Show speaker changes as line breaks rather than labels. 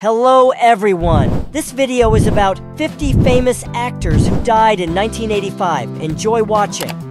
Hello everyone! This video is about 50 famous actors who died in 1985. Enjoy watching.